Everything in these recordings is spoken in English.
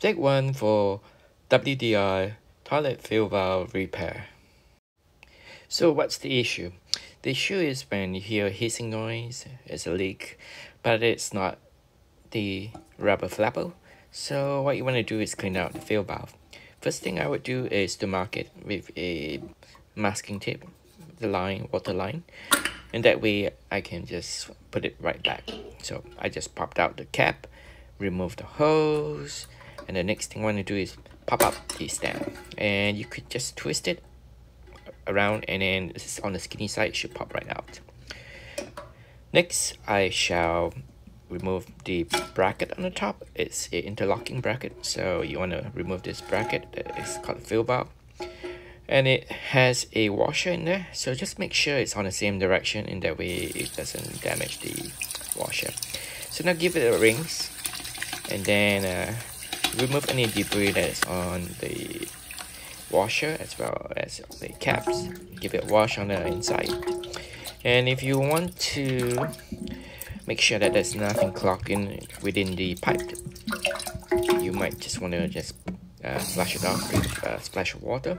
Take one for WDI toilet fill valve repair. So what's the issue? The issue is when you hear hissing noise, it's a leak, but it's not the rubber flapper. So what you want to do is clean out the fill valve. First thing I would do is to mark it with a masking tape, the line, water line. And that way I can just put it right back. So I just popped out the cap, remove the hose, and the next thing I want to do is pop up the stem. And you could just twist it around and then this is on the skinny side it should pop right out. Next, I shall remove the bracket on the top. It's an interlocking bracket, so you want to remove this bracket that is called fill valve. And it has a washer in there, so just make sure it's on the same direction, in that way it doesn't damage the washer. So now give it a rinse, and then uh, remove any debris that is on the washer as well as the caps. Give it a wash on the inside. And if you want to make sure that there's nothing clogging within the pipe you might just want to just uh, it off with a splash of water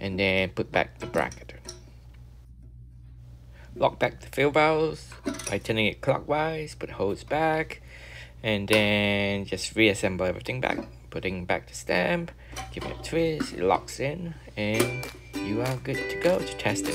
and then put back the bracket. Lock back the fill valves by turning it clockwise put hose back and then just reassemble everything back putting back the stamp give it a twist it locks in and you are good to go to testing